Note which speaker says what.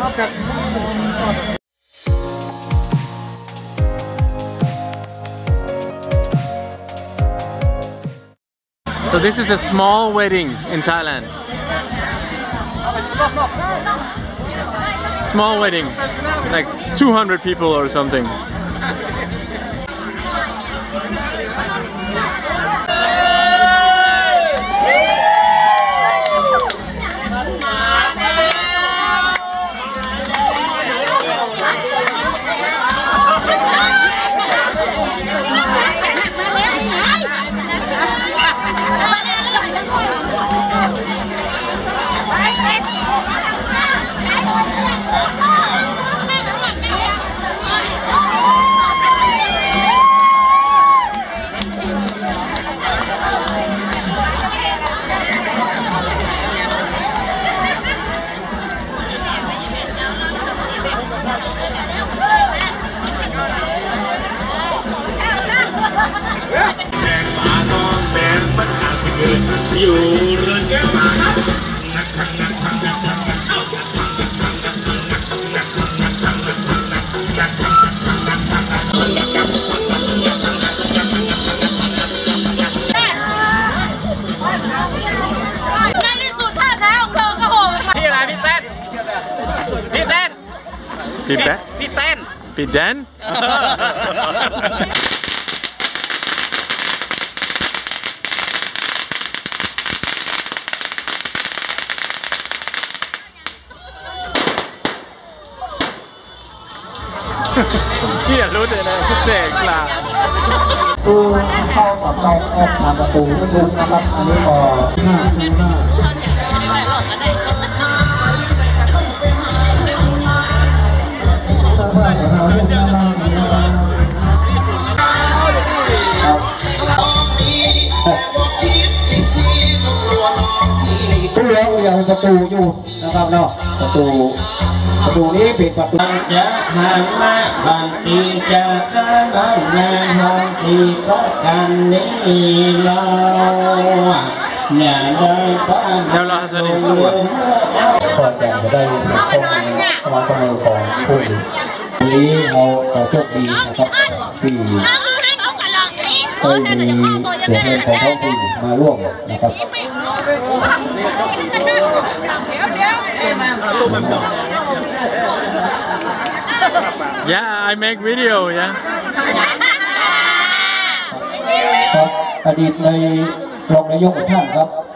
Speaker 1: So this is a small wedding in Thailand. Small wedding, like 200 people or something.
Speaker 2: อยู่เรือนแก้วมา
Speaker 3: ในที่สุดท่าแท้ข
Speaker 1: Pete Dan?
Speaker 2: พี่เต้น
Speaker 1: Pete Dan? Kia luôn rồi này, phút rẻ là
Speaker 4: ผู้เข้ากับเราออกทางประตูนิดนึงนะครับอันนี้ก็หน้าหน้าถ้าว่าจะเราลูกหน้าตู้เหลืองยังประตูอยู่นะครับเนาะประตู ประตูนี้ปิดประตู
Speaker 5: จะห่างมาบางทีจะสบายงานบางทีก็กันนี้เราอย่าได้ป้า
Speaker 1: Theo là gia đình Stung à?
Speaker 4: ก็จะได้เข้ามาข้อมือของผู้อื่นวันนี้เราขอโชคดีนะครับที่
Speaker 3: น้องให้เขากระลองทิ้ง
Speaker 4: ได้มีส่วนเงินของท้องถิ่นมาร่วมนะครับ
Speaker 3: เดี๋ยวเดี๋ยว
Speaker 1: Yeah, I make video, yeah.
Speaker 4: ครับอดีตในรองนายกของท่านครับ